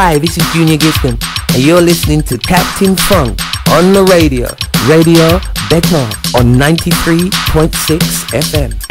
Hi, this is Junior Gibson, and you're listening to Captain Funk on the radio. Radio Better on 93.6 FM.